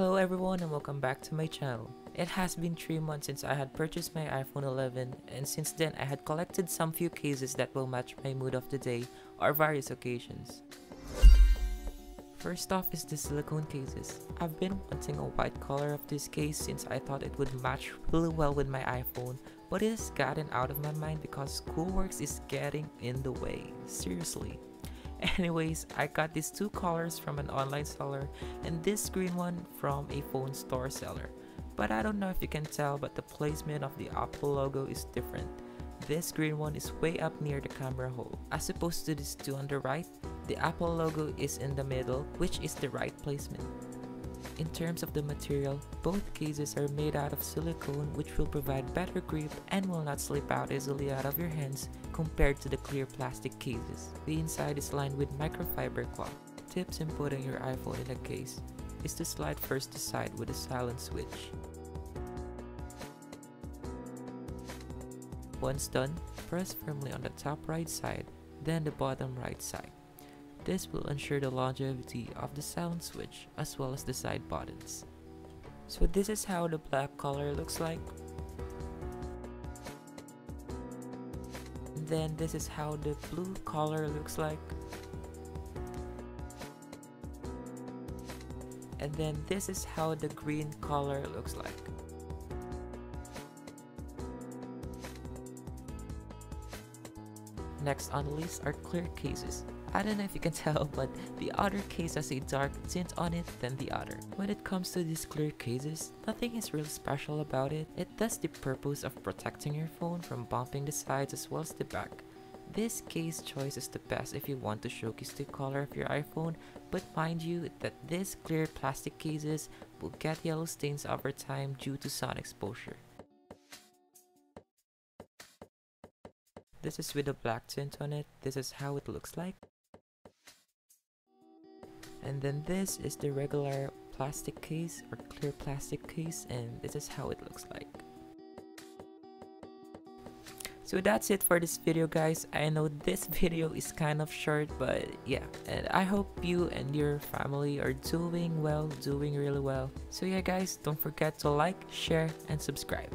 Hello everyone and welcome back to my channel. It has been 3 months since I had purchased my iPhone 11 and since then I had collected some few cases that will match my mood of the day or various occasions. First off is the silicone cases. I've been wanting a white color of this case since I thought it would match really well with my iPhone but it has gotten out of my mind because Coolworks is getting in the way. Seriously. Anyways, I got these two colors from an online seller and this green one from a phone store seller. But I don't know if you can tell but the placement of the Apple logo is different. This green one is way up near the camera hole. As opposed to these two on the right, the Apple logo is in the middle which is the right placement. In terms of the material, both cases are made out of silicone which will provide better grip and will not slip out easily out of your hands compared to the clear plastic cases. The inside is lined with microfiber cloth. Tips in putting your iPhone in a case is to slide first to side with a silent switch. Once done, press firmly on the top right side, then the bottom right side. This will ensure the longevity of the sound switch as well as the side buttons. So this is how the black color looks like. Then this is how the blue color looks like. And then this is how the green color looks like. Next on the list are clear cases. I don't know if you can tell, but the other case has a dark tint on it than the other. When it comes to these clear cases, nothing is really special about it. It does the purpose of protecting your phone from bumping the sides as well as the back. This case choice is the best if you want to showcase the color of your iPhone, but mind you that these clear plastic cases will get yellow stains over time due to sun exposure. This is with a black tint on it, this is how it looks like. And then this is the regular plastic case or clear plastic case and this is how it looks like. So that's it for this video guys. I know this video is kind of short but yeah. And I hope you and your family are doing well, doing really well. So yeah guys, don't forget to like, share, and subscribe.